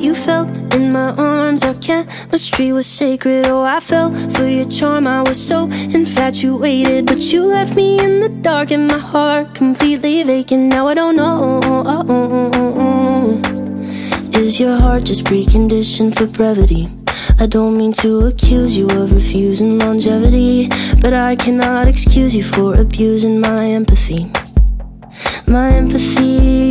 you felt in my arms. Our chemistry was sacred. Oh, I fell for your charm. I was so infatuated But you left me in the dark And my heart completely vacant. Now I don't know Is your heart just preconditioned for brevity? I don't mean to accuse you of refusing longevity But I cannot excuse you for abusing my empathy. My empathy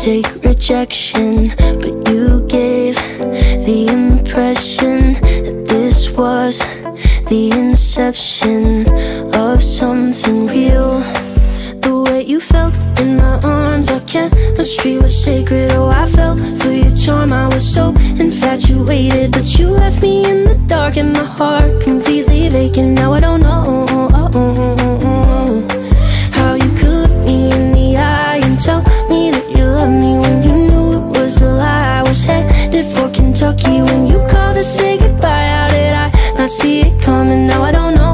take rejection But you gave the impression That this was the inception of something real. The way you felt in my arms Our chemistry was sacred. Oh, I fell for your charm I was so infatuated But you left me in the dark And my heart completely vacant. Now I don't know love me When you knew it was a lie I was headed for Kentucky When you called to say goodbye How did I not see it coming? Now I don't know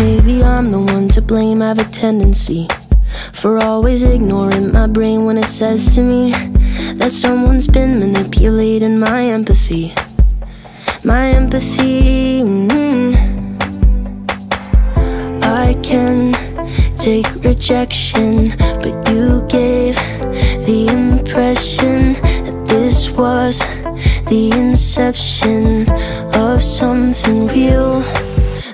Maybe I'm the one to blame I have a tendency for always ignoring my brain when it says to me that someone's been manipulating my empathy. My empathy. Take rejection, but you gave the impression that this was the inception of something real.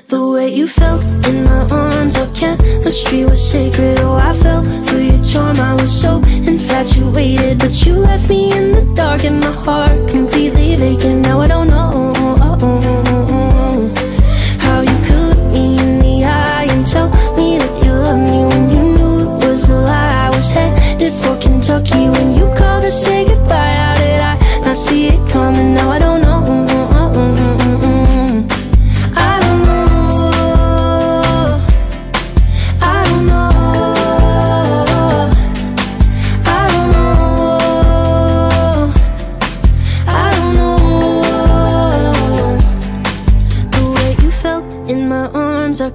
The way you felt in my arms Our chemistry was sacred Oh, I fell for your charm I was so infatuated But you left me in the dark And my heart completely see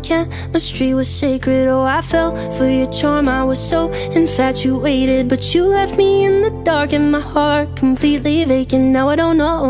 chemistry was sacred. Oh, I fell for your charm. I was so infatuated. But you left me in the dark And my heart completely vacant. Now I don't know